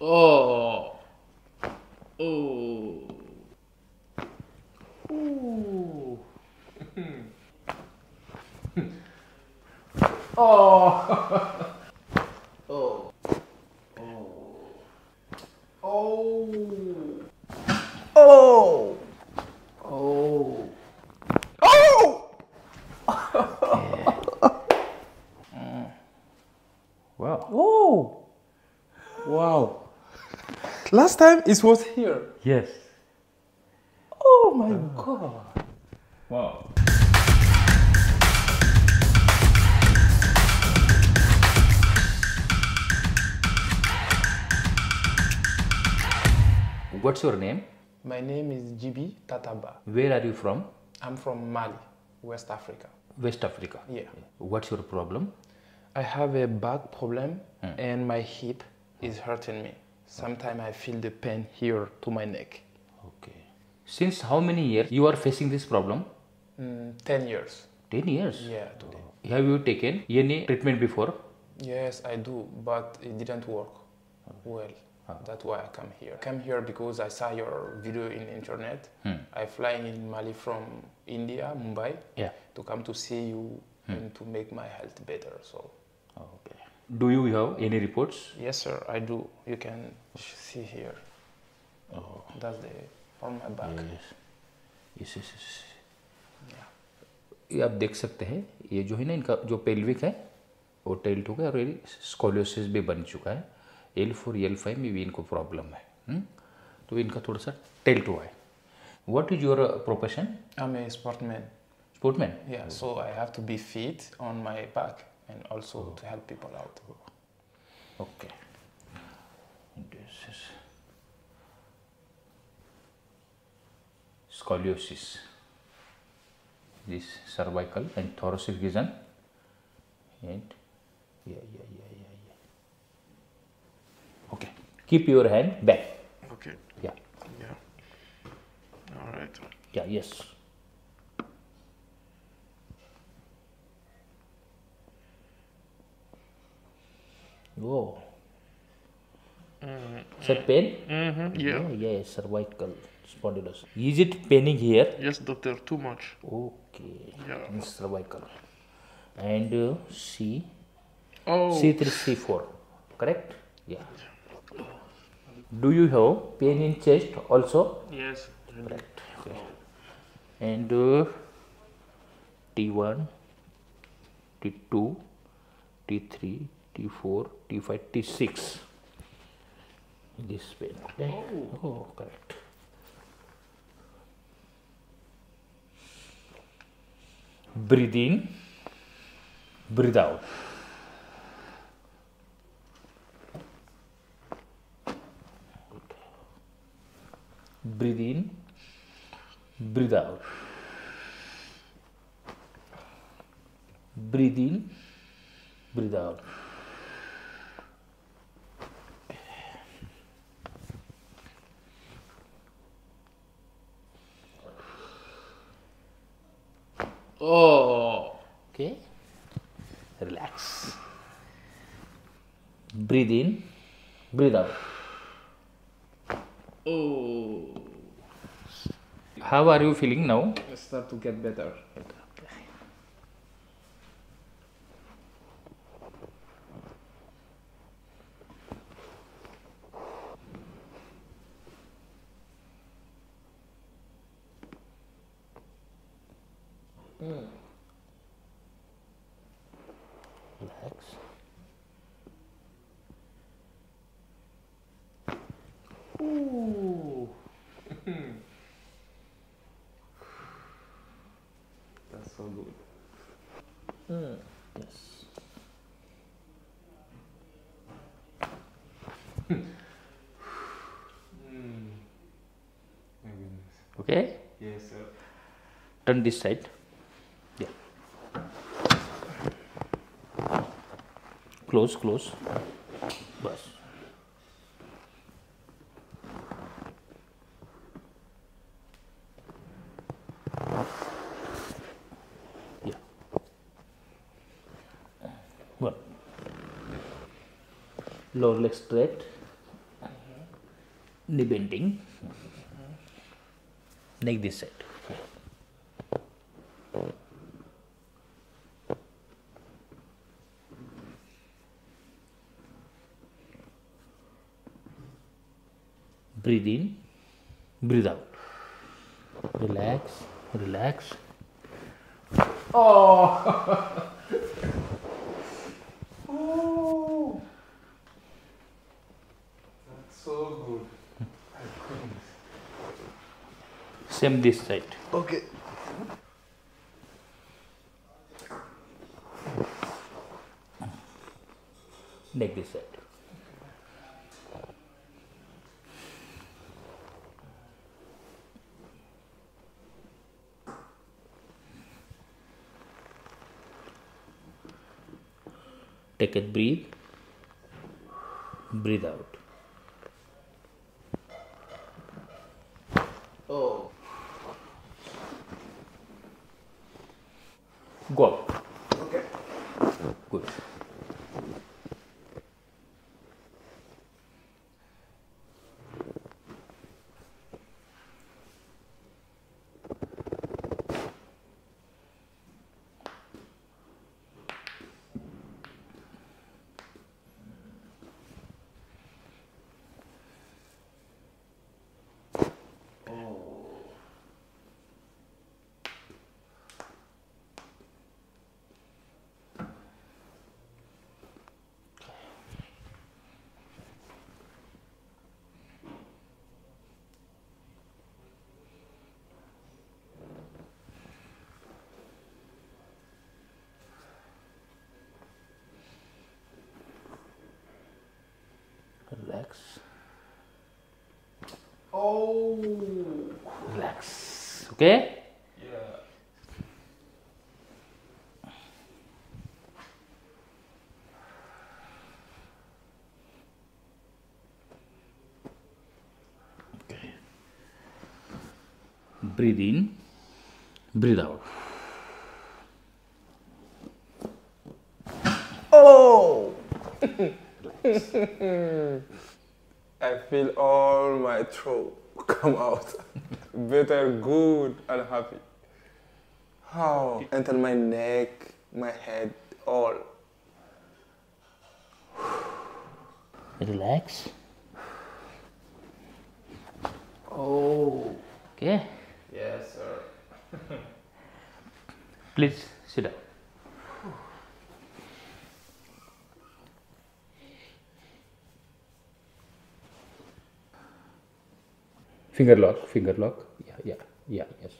Oh. Oh. Ooh. oh. oh. Oh. Oh. Oh. Oh. Wow. Oh, Wow. Last time it was here. yes. Oh my uh, god. Wow. What's your name? My name is Gibi Tataba. Where are you from? I'm from Mali, West Africa. West Africa. Yeah. What's your problem? I have a back problem hmm. and my hip is hurting me. Sometimes I feel the pain here to my neck. Okay. Since how many years you are facing this problem? Mm, 10 years. 10 years. Yeah, today. Oh. Have you taken any treatment before? Yes, I do, but it didn't work well. Ah. That's why I come here. I come here because I saw your video in internet. Hmm. I fly in Mali from India, Mumbai, Yeah. to come to see you hmm. and to make my health better. So. do you have any reports? Yes, sir, I do. You can see here. Oh. That's the for my back. Yes, yes, yes. yes. ये आप देख सकते हैं ये जो है ना इनका जो पेल्विक है वो टेल्ट हो गया और स्कोलियोसिस भी बन चुका है एल फोर एल फाइव में भी इनको प्रॉब्लम है हुँ? तो इनका थोड़ा सा टेल्ट हुआ है what is your profession I am a sportsman sportsman या so I have to be fit on my back and also oh. to help people out. Okay. This is scoliosis. This cervical and thoracic region. And yeah, yeah, yeah, yeah, yeah. Okay. Keep your hand back. Okay. Yeah. Yeah. All right. Yeah. Yes. Oh. Is that pain? Mm-hmm. Yeah. Oh, yes, cervical spondylosis. Is it paining here? Yes, doctor. Too much. Okay. Yeah. In cervical. And uh, C, Oh. C3, C4. Correct? Yeah. Do you have pain in chest also? Yes. Correct. Okay. And uh, T1, T2, T3, T4, T5, T6. This pain. Okay. Oh. oh, correct. Breathe in, breathe out. Breathe in, breathe out. Breathe in, breathe out. Oh. Okay. Relax. Breathe in, breathe out. Oh. How are you feeling now? I start to get better. Relax. Ooh. That's so good. Hmm, yes. My goodness. Okay. Yes, sir. Turn this side. Yeah. Close, close. One. Lower leg straight. knee bending neck this side breathe in breathe out relax relax That's so good. same this side Okay. neck this side take a breathe breathe out Oh. go up Okay. good relax Oh. relax okay Yeah. breathe in breathe out Oh. I feel all my throat come out. Better, good, and happy. How? Until my neck, my head, all. relax Oh. okay Yes, sir. please sit down finger lock finger lock yeah yeah yeah yes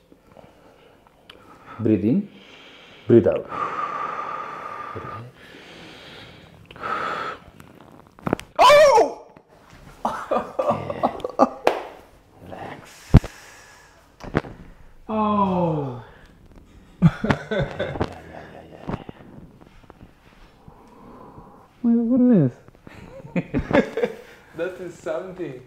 breathe in breathe out Oh! Oh. My goodness. that is something.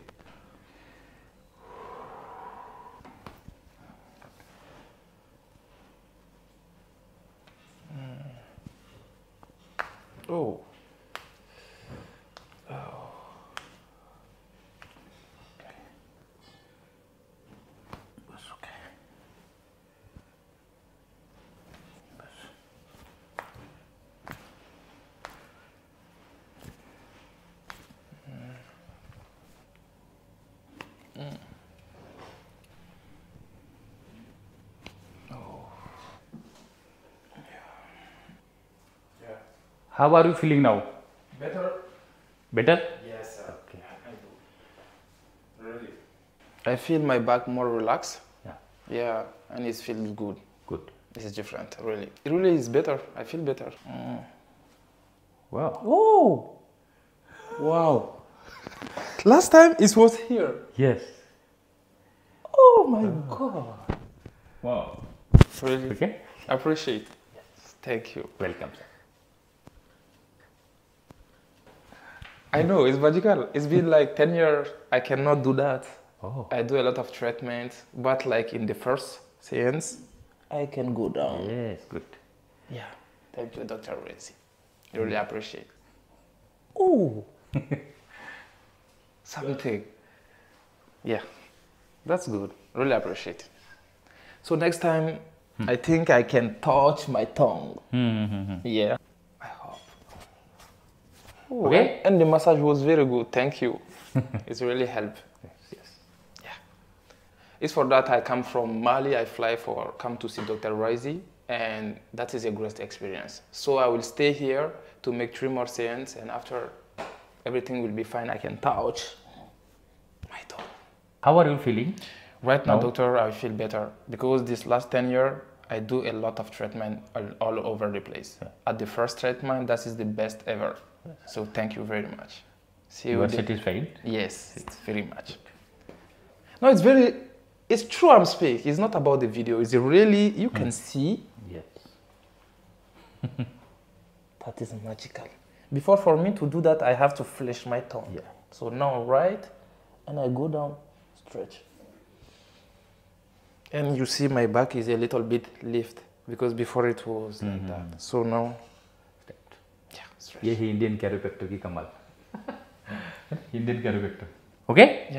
How are you feeling now Better? better Yes, sir. Okay. I do. Really. I feel my back more relaxed. yeah Yeah, and it feels good. good This is different, really. It really is better. I feel better. Mm. wow Oh! Wow. Last time it was here. yes Oh my uh. god. wow Really okay appreciate. It. Thank you. welcome sir. I know it's magical. It's been like 10 years. I cannot do that. oh I do a lot of treatment, but like in the first seance, I can go down. yes good Yeah. Thank you, Dr. Renzi. I really appreciate. oh Something. Yeah, that's good. Really appreciate it. So next time, hmm. I think I can touch my tongue. Hmm, hmm, yeah. I hope. Ooh, Okay. And, and the massage was very good. Thank you. it's really helped. Yes. Yeah. It's for that I come from Mali. I fly for come to see Dr. Rizy, and that is a great experience. So I will stay here to make three more seances, and after everything will be fine, I can touch my tongue. How are you feeling? Right now, Now? doctor, I feel better because this last 10 year, I do a lot of treatment all, all over the place. At the first treatment, that is the best ever. So thank you very much. See You are the- satisfied? Yes, it's very much. No, it's very, it's true I'm speaking. It's not about the video. It's really, you can hmm. see Yes. that is magical. Before, for me to do that, I have to flesh my tongue. Yeah. So now, right, and I go down, stretch. And you see my back is a little bit lift because before it was like mm-hmm. that. So now, yeah, stretch. ये है Indian कैरोपेक्टर की कमाल। Indian कैरोपेक्टर okay